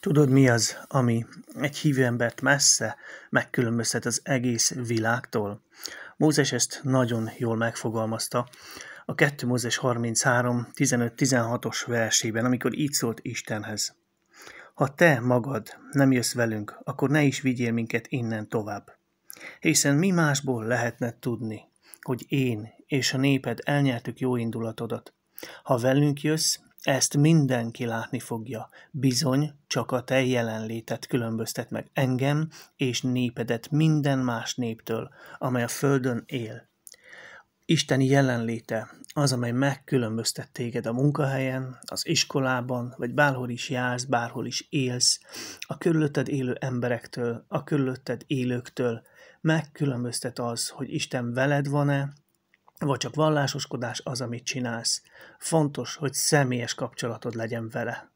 Tudod, mi az, ami egy hívő embert messze megkülönböztet az egész világtól? Mózes ezt nagyon jól megfogalmazta a 2 Mózes 33, 15-16-os versében, amikor így szólt Istenhez. Ha te magad nem jössz velünk, akkor ne is vigyél minket innen tovább. Hiszen mi másból lehetne tudni, hogy én és a néped elnyertük jó indulatodat. Ha velünk jössz, ezt mindenki látni fogja. Bizony, csak a te jelenlétet különböztet meg engem és népedet minden más néptől, amely a földön él. Isten jelenléte az, amely megkülönböztet téged a munkahelyen, az iskolában, vagy bárhol is jársz, bárhol is élsz, a körülötted élő emberektől, a körülötted élőktől, megkülönböztet az, hogy Isten veled van-e, vagy csak vallásoskodás az, amit csinálsz. Fontos, hogy személyes kapcsolatod legyen vele.